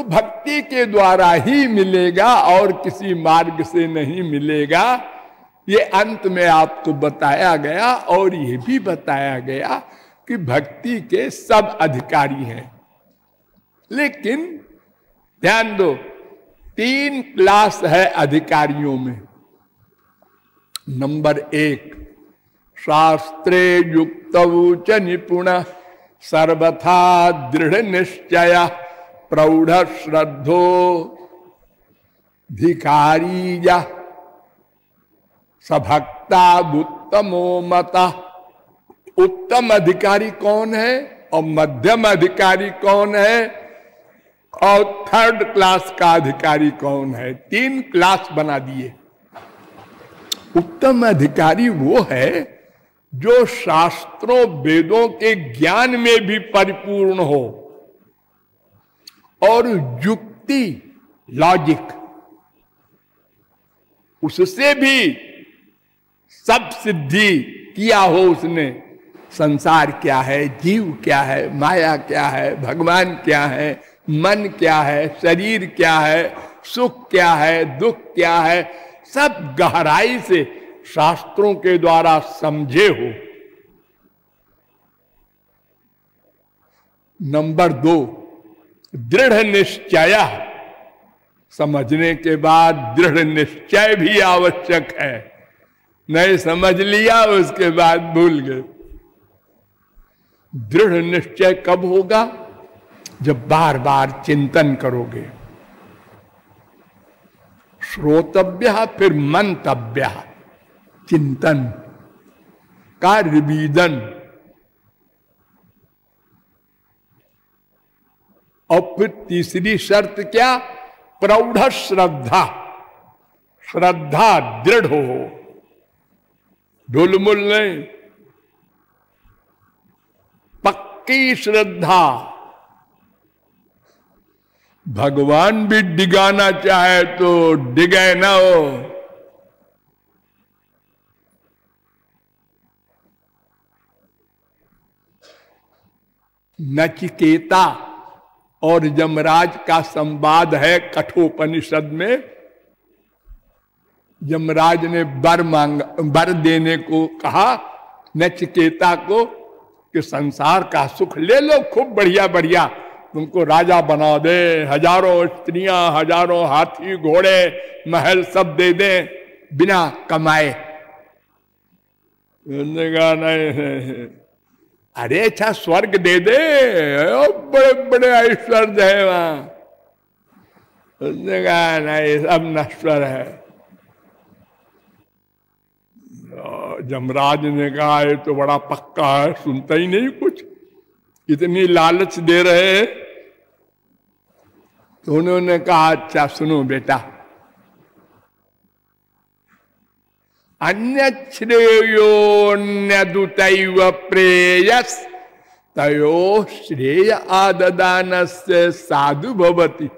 तो भक्ति के द्वारा ही मिलेगा और किसी मार्ग से नहीं मिलेगा। ये अंत में आपको बताया गया और ये भी बताया गया कि भक्ति के सब अधिकारी हैं। लेकिन ध्यान दो, तीन क्लास है अधिकारियों में। नंबर एक, शास्त्रे युक्त निपुण, सर्वथा दृढ़ निश्चय। प्रौढ़ श्रद्धो धिकारी सभक्ता उत्तमो मता। उत्तम अधिकारी कौन है और मध्यम अधिकारी कौन है और थर्ड क्लास का अधिकारी कौन है? तीन क्लास बना दिए। उत्तम अधिकारी वो है जो शास्त्रों, वेदों के ज्ञान में भी परिपूर्ण हो। और युक्ति लॉजिक उससे भी सब सिद्धि किया हो उसने। संसार क्या है, जीव क्या है, माया क्या है, भगवान क्या है, मन क्या है, शरीर क्या है, सुख क्या है, दुख क्या है, सब गहराई से शास्त्रों के द्वारा समझे हो। नंबर दो दृढ़ निश्चय। समझने के बाद दृढ़ निश्चय भी आवश्यक है। नहीं समझ लिया, उसके बाद भूल गए। दृढ़ निश्चय कब होगा? जब बार बार चिंतन करोगे। श्रोतव्य, फिर मंतव्य। चिंतन का रिवीजन और फिर तीसरी शर्त क्या? प्रौढ़ श्रद्धा। श्रद्धा दृढ़ हो। ढुलमुल नहीं। पक्की श्रद्धा। भगवान भी डिगाना चाहे तो डिगे ना हो। नचिकेता और यमराज का संवाद है कठोपनिषद में। यमराज ने बर मांग बर देने को कहा, नचिकेता को कि संसार का सुख ले लो, खूब बढ़िया बढ़िया। तुमको राजा बना दे, हज़ारों स्त्रियाँ, हज़ारों हाथी, घोड़े, महल सब दे दे, बिना कमाए। नहीं अरे अच्छा स्वर्ग दे दे। बड़े बड़े ऐश्वर्य है वहाँ। उसने कहा, नहीं, सब नश्वर है। जमराज ने कहा, ये तो बड़ा पक्का है, सुनता ही नहीं कुछ। इतनी लालच दे रहे तो उन्होंने कहा अच्छा सुनो बेटा अन्य श्रेयोन्यदुत प्रेयस तयो श्रेय आददान से साधु भवती।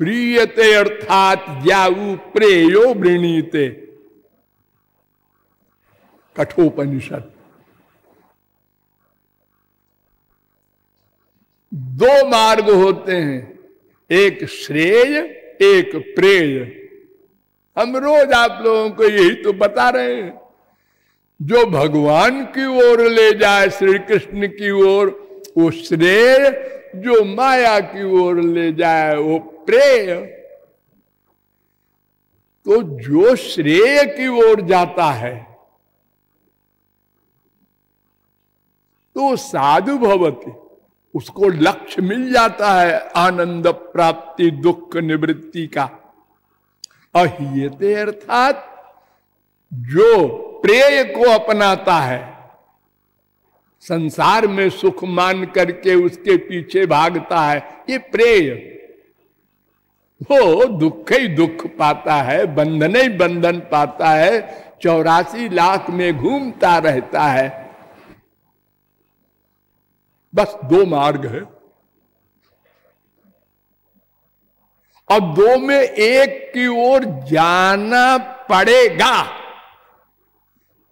प्रियते अर्थात जाऊ प्रेयो वृणीते। कठोपनिषद दो मार्ग होते हैं। एक श्रेय, एक प्रेय। हम रोज आप लोगों को यही तो बता रहे हैं। जो भगवान की ओर ले जाए, श्री कृष्ण की ओर, वो श्रेय, जो माया की ओर ले जाए, वो प्रेय। तो जो श्रेय की ओर जाता है तो साधु भवती, उसको लक्ष्य मिल जाता है आनंद, प्राप्ति, दुख, निवृत्ति का। अहियते अर्थात जो प्रेय को अपनाता है, संसार में सुख मान करके उसके पीछे भागता है, ये प्रेय। वो दुख ही दुख पाता है, बंधन ही बंधन पाता है, चौरासी लाख में घूमता रहता है। बस दो मार्ग है। और दो में एक की ओर जाना पड़ेगा।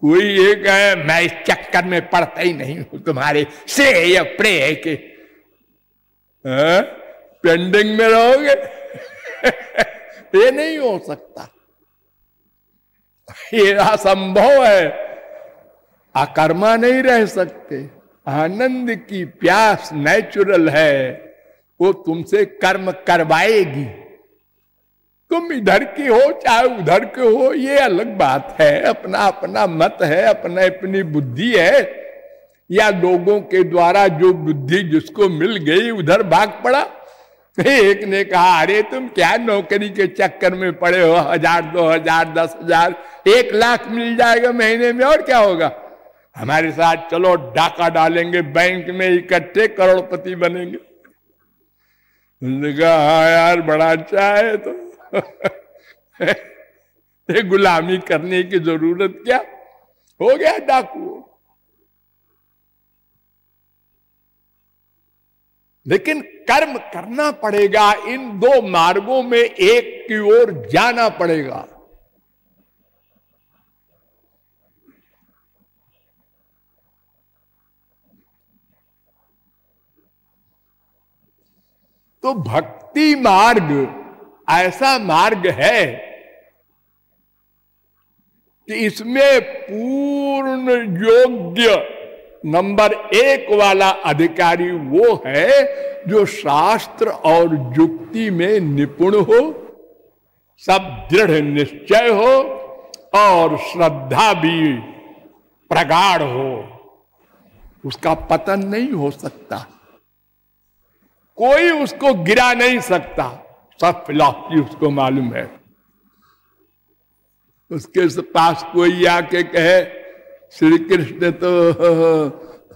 कोई एक है मैं इस चक्कर में पड़ता ही नहीं हूँ तुम्हारे श्रेय प्रेय के। पेंडिंग में रहोगे? ये नहीं हो सकता। ये असंभव है। अकर्मा नहीं रह सकते। आनंद की प्यास नेचुरल है। वो तुमसे कर्म करवाएगी। तुम इधर के हो, चाहे उधर के हो, ये अलग बात है। अपना अपना मत है, अपना अपनी बुद्धि है। या लोगों के द्वारा जो बुद्धि जिसको मिल गई, उधर भाग पड़ा? एक ने कहा, अरे, तुम क्या नौकरी के चक्कर में पड़े हो? हज़ार, दो हज़ार, दस हज़ार, एक लाख मिल जाएगा महीने में, और क्या होगा? हमारे साथ, चलो, डाका डालेंगे, बैंक में इकट्ठे करोड़पति बनेंगे। कहा हाँ यार, बड़ा अच्छा है तो। गुलामी करने की ज़रूरत क्या? हो गया डाकू। लेकिन कर्म करना पड़ेगा, इन दो मार्गों में एक की ओर जाना पड़ेगा। तो भक्ति मार्ग ऐसा मार्ग है कि इसमें पूर्ण योग्य नंबर एक वाला अधिकारी वो है जो शास्त्र और युक्ति में निपुण हो, सब दृढ़ निश्चय हो और श्रद्धा भी प्रगाढ़ हो। उसका पतन नहीं हो सकता। कोई उसको गिरा नहीं सकता। सब फिलॉसफी उसको मालूम है। उसके पास कोई आके कहे श्री कृष्ण तो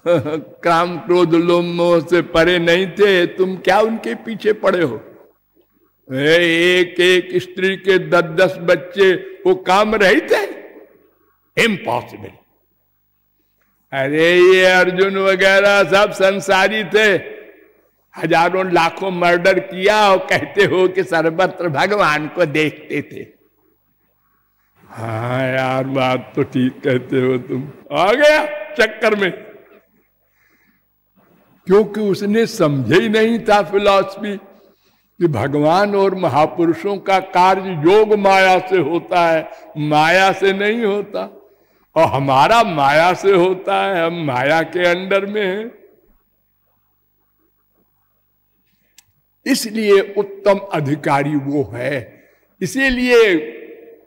काम क्रोध लोम से परे नहीं थे, तुम क्या उनके पीछे पड़े हो? एक एक स्त्री के दस दस बच्चे वो काम रहे थे इम्पॉसिबल अरे ये अर्जुन वगैरह सब संसारी थे। हज़ारों लाखों मर्डर किया और कहते हो कि सर्वत्र भगवान को देखते थे। हाँ यार, बात तो ठीक कहते हो तुम। आ गया चक्कर में। क्योंकि उसने समझे ही नहीं था फिलॉसफी कि भगवान और महापुरुषों का कार्य योग माया से होता है, माया से नहीं होता। और हमारा माया से होता है, हम माया के अंडर में हैं। इसलिए उत्तम अधिकारी वो है। इसीलिए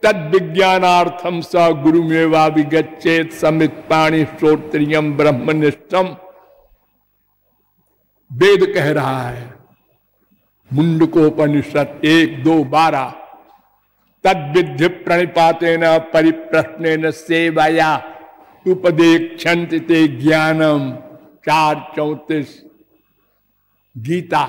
तद विज्ञानार्थम स गुरु मेवा विगछेद समित पाणी श्रोत्रियम ब्रह्मनिष्ठम। वेद कह रहा है, मुंडकोपनिषद एक दो बारह तद विधि प्रणिपाते न परिप्रश्न सेवाया उपदेक्षंत ज्ञानम चार चौतीस, गीता।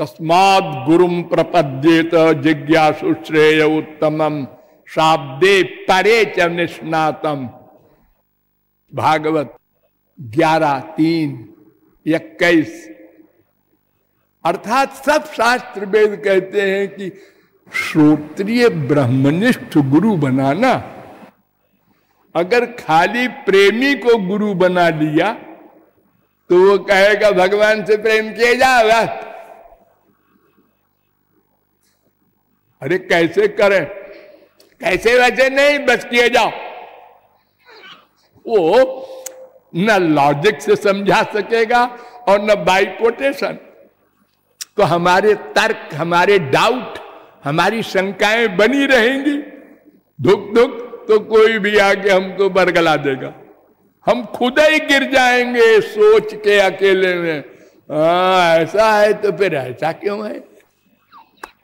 तस्माद गुरुम प्रपद्येत, जिज्ञासु श्रेय उत्तम शाब्दे परे च निष्णातम। भागवत ग्यारह, तीन, इक्कीस। अर्थात सब शास्त्र वेद कहते हैं कि श्रोत्रिय ब्रह्मनिष्ठ गुरु बनाना, अगर खाली प्रेमी को गुरु बना लिया तो वो कहेगा, भगवान से प्रेम किया जाएगा अरे कैसे करें? कैसे वैसे नहीं बस किए जाओ। वो न लॉजिक से समझा सकेगा और न बाई कोटेशन तो हमारे तर्क हमारे डाउट हमारी शंकाएँ बनी रहेंगी। दुख दुख तो कोई भी आके हमको बरगला देगा। हम खुद ही गिर जाएँगे सोच के अकेले में। आ, ऐसा है तो फिर ऐसा क्यों है?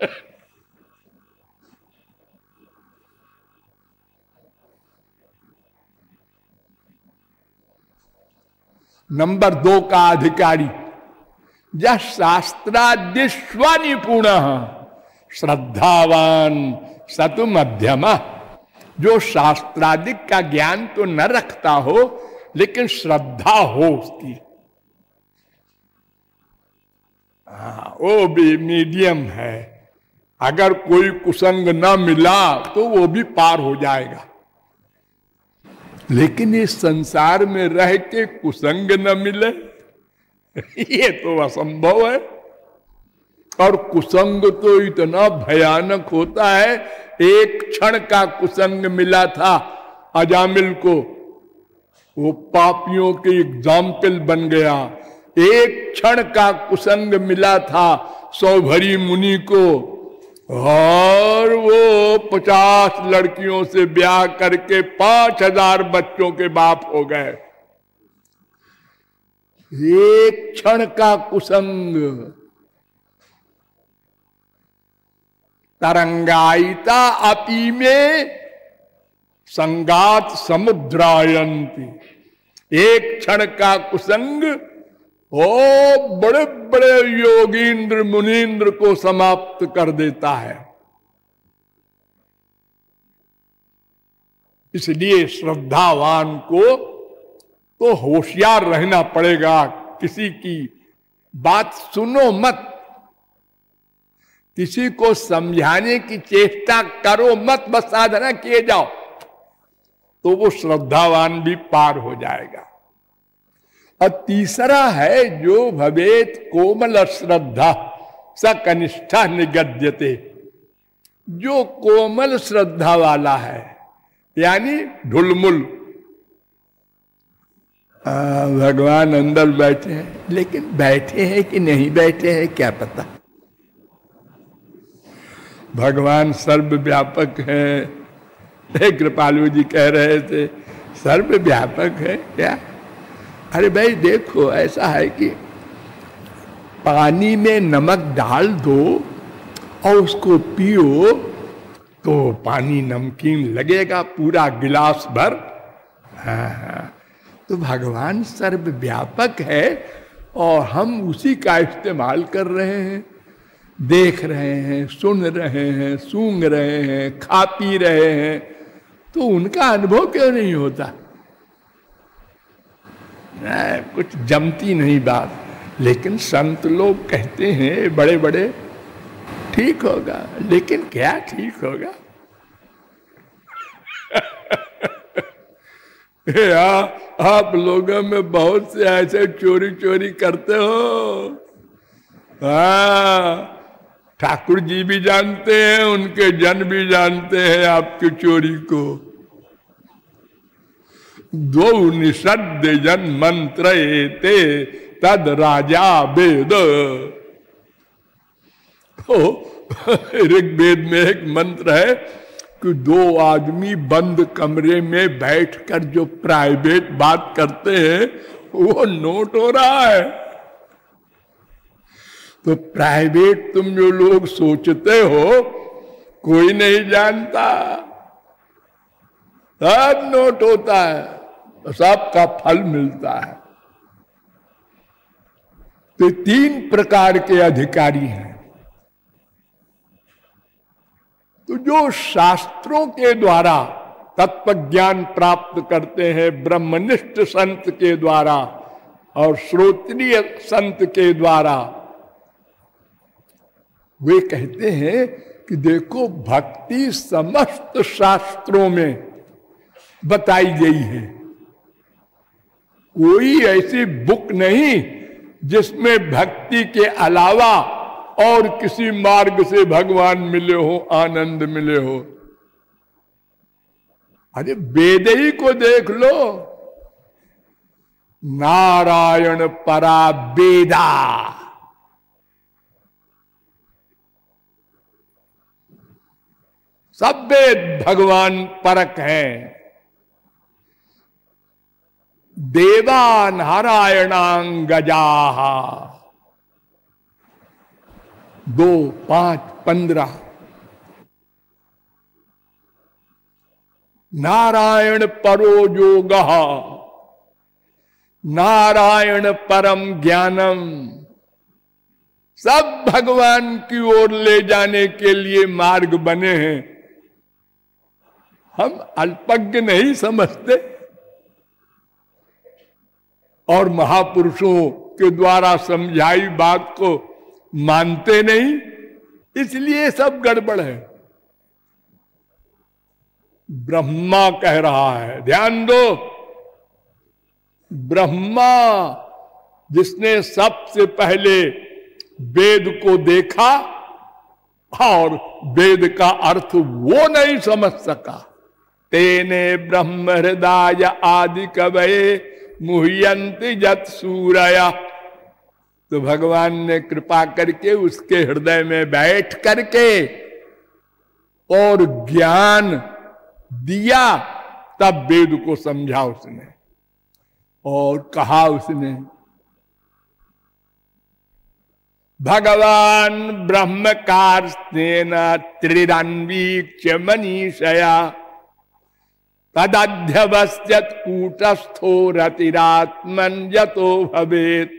नंबर दो का अधिकारी। यह शास्त्राद्य स्वनिपुण श्रद्धावान सतु मध्यम। जो शास्त्रादिक का ज्ञान तो न रखता हो, लेकिन श्रद्धा हो उसकी। हाँ वो भी मीडियम है। अगर कोई कुसंग न मिला तो वो भी पार हो जाएगा। लेकिन इस संसार में रह के कुसंग न मिले। ये तो असंभव है। और कुसंग तो इतना भयानक होता है, एक क्षण का कुसंग मिला था अजामिल को। वो पापियों के एग्ज़ाम्पल बन गया। एक क्षण का कुसंग मिला था सौभरी मुनि को। और वो पचास लड़कियों से ब्याह करके पाँच हज़ार बच्चों के बाप हो गए। एक क्षण का कुसंग। तरंगायिता अपी में संगात समुद्रायंती। एक क्षण का कुसंग ओ बड़े बड़े योगींद्र मुनीन्द्र को समाप्त कर देता है। इसलिए श्रद्धावान को तो होशियार रहना पड़ेगा, किसी की बात सुनो मत, किसी को समझाने की चेष्टा करो मत, बस साधना किए जाओ तो वो श्रद्धावान भी पार हो जाएगा। और तीसरा है जो भवेत कोमल श्रद्धा स कनिष्ठा निगद्यते। जो कोमल श्रद्धा वाला है, यानी ढुलमुल। भगवान अंदर बैठे हैं, लेकिन बैठे हैं कि नहीं बैठे हैं, क्या पता? भगवान सर्वव्यापक है कृपालु जी कह रहे थे, सर्वव्यापक है क्या? अरे भाई देखो, ऐसा है कि पानी में नमक डाल दो और उसको पियो तो पानी नमकीन लगेगा पूरा गिलास भर। हाँ हाँ। तो भगवान सर्वव्यापक है और हम उसी का इस्तेमाल कर रहे हैं। देख रहे हैं, सुन रहे हैं, सूंघ रहे हैं, खा पी रहे हैं तो उनका अनुभव क्यों नहीं होता? कुछ जमती नहीं बात। लेकिन संत लोग कहते हैं बड़े बड़े ठीक होगा। लेकिन क्या ठीक होगा? या, आप लोगों में बहुत से ऐसे चोरी चोरी करते हो। हाँ ठाकुर जी भी जानते हैं, उनके जन भी जानते हैं आपकी चोरी को। दो निषद जन मंत्र ते तद राजा वेद तो ऋग्वेद में एक मंत्र है कि दो आदमी बंद कमरे में बैठकर जो प्राइवेट बात करते हैं, वो नोट हो रहा है। तो प्राइवेट तुम जो लोग सोचते हो, कोई नहीं जानता। सब नोट होता है। सबका फल मिलता है। तो तीन प्रकार के अधिकारी हैं। तो जो शास्त्रों के द्वारा तत्व ज्ञान प्राप्त करते हैं, ब्रह्मनिष्ठ संत के द्वारा और श्रोत्रीय संत के द्वारा, वे कहते हैं कि देखो, भक्ति समस्त शास्त्रों में बताई गई है। कोई ऐसी बुक नहीं जिसमें भक्ति के अलावा और किसी मार्ग से भगवान मिले हो, आनंद मिले हो। अरे वेद ही को देख लो। नारायण परा वेदा सब वेद भगवान परक हैं। देवा नारायणांगजा दो, पाँच, पंद्रह। नारायण परो योग। नारायण परम ज्ञानम। सब भगवान की ओर ले जाने के लिए मार्ग बने हैं। हम अल्पज्ञ नहीं समझते। और महापुरुषों के द्वारा समझाई बात को मानते नहीं, इसलिए सब गड़बड़ है। ब्रह्मा कह रहा है, ध्यान दो, ब्रह्मा जिसने सबसे पहले वेद को देखा और वेद का अर्थ वो नहीं समझ सका, तेने ब्रह्म हृदय आदि कवये मुहयंत जत सूरया। तो भगवान ने कृपा करके उसके हृदय में बैठ करके और ज्ञान दिया, तब वेद को समझा उसने। और कहा उसने, भगवान ब्रह्म कार त्रिरन्वीक्ष मनीषया। तदध्यवस्यत कूटस्थो रतिरात्मन यतो भवेत।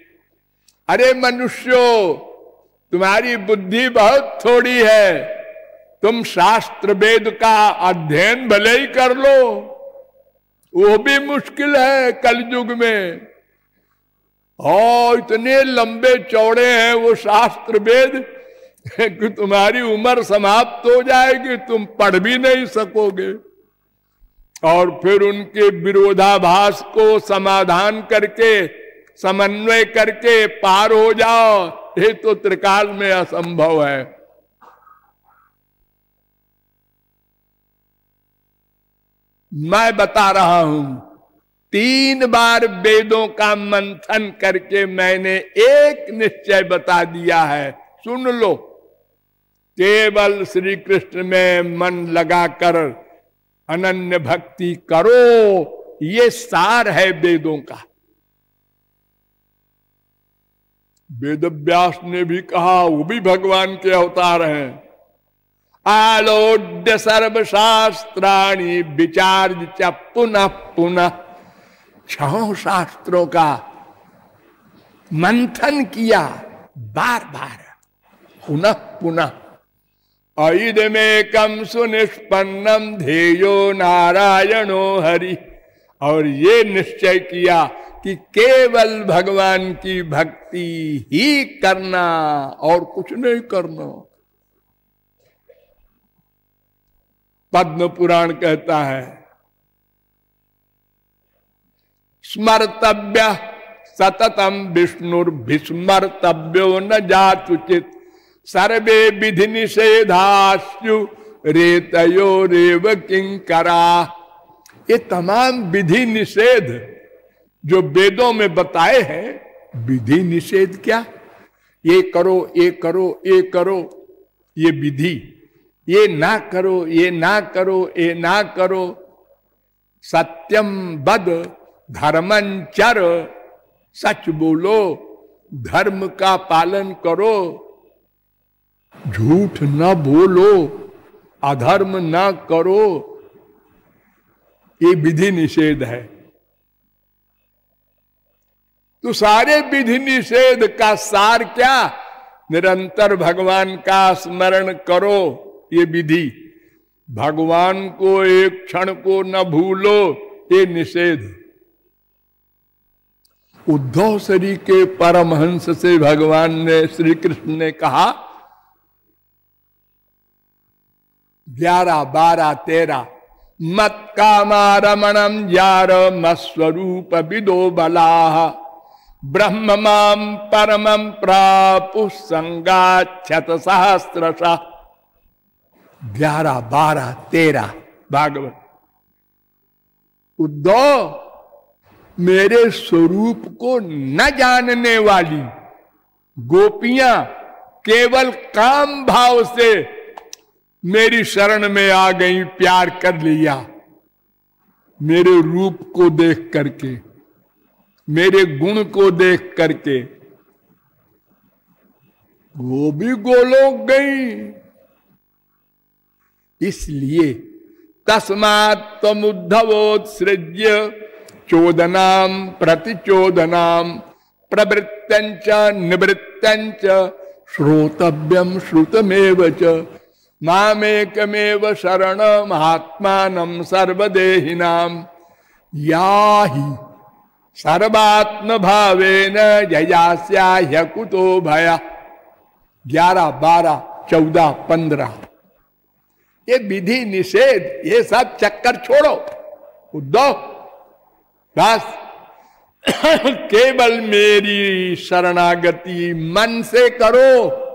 अरे मनुष्यो, तुम्हारी बुद्धि बहुत थोड़ी है। तुम शास्त्र वेद का अध्ययन भले ही कर लो। वो भी मुश्किल है कलयुग में। और इतने लंबे चौड़े हैं वो शास्त्र वेद कि तुम्हारी उम्र समाप्त हो जाएगी, तुम पढ़ भी नहीं सकोगे। और फिर उनके विरोधाभास को समाधान करके, समन्वय करके पार हो जाओ, ये तो त्रिकाल में असंभव है। मैं बता रहा हूँ, तीन बार वेदों का मंथन करके मैंने एक निश्चय बता दिया है। सुन लो, केवल श्री कृष्ण में मन लगाकर अनन्य भक्ति करो, ये सार है वेदों का। वेद व्यास ने भी कहा, वो भी भगवान के अवतार हैं। आलोड्य सर्वशास्त्राणी विचार पुनः पुनः। छो शास्त्रों का मंथन किया, बार बार। पुनः पुनः कम सुनिष्पन्नम धेयो नारायणो हरि। और ये निश्चय किया कि केवल भगवान की भक्ति ही करना और कुछ नहीं करना। पद्म पुराण कहता है, स्मर्तव्य सततम विष्णुर्भिस्मर्तव्यो न जातुचित। सर्वे विधि निषेधास्यु रेतयो रेव किंकरा। ये तमाम विधि निषेध जो वेदों में बताए हैं, विधि निषेध क्या? ये करो ये करो ये करो, ये विधि। ये ना करो, ये ना करो, ये ना करो। सत्यम बद धर्मंचर सच बोलो, धर्म का पालन करो। झूठ ना बोलो, अधर्म न करो, ये विधि निषेध है। तो सारे विधि निषेध का सार क्या? निरंतर भगवान का स्मरण करो ये विधि। भगवान को एक क्षण को न भूलो, ये निषेध। उद्धव श्री के परमहंस से भगवान ने श्री कृष्ण ने कहा ग्यारह बारह तेरह मत कामारमणम जार मस्वरूप विदो बलाह ब्रह्म माम परमं प्रापु संगाक्षत सहस्त्र ग्यारह बारह तेरह भागवत उद्धव मेरे स्वरूप को न जानने वाली गोपियाँ केवल काम भाव से मेरी शरण में आ गई, प्यार कर लिया। मेरे रूप को देख करके, मेरे गुण को देख करके, वो भी गोलोक गई। इसलिए तस्मात तमुद्धवोत्सृज्य चोदनाम प्रतिचोदनाम प्रवृत्त निवृत्त श्रोतव्यम श्रुतमेव च। मामेकमेव शरण महात्मान सर्वदेहिनाम या ही सर्वात्म भावे न भया। ग्यारह, बारह, चौदह, पंद्रह। ये विधि निषेध, ये सब चक्कर छोड़ो। उद्धव, बस। केवल मेरी शरणागति मन से करो।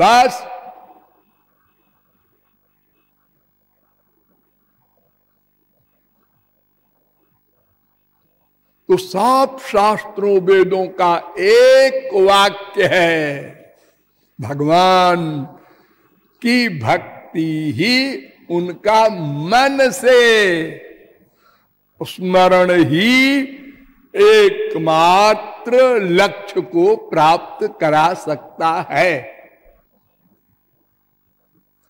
बस तो सब शास्त्रों वेदों का एक वाक्य है, भगवान की भक्ति ही उनका मन से स्मरण ही एकमात्र लक्ष्य को प्राप्त करा सकता है।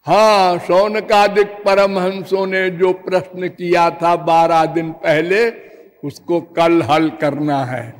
हाँ सौनकादिक परमहंसों ने जो प्रश्न किया था बारह दिन पहले, उसको कल हल करना है।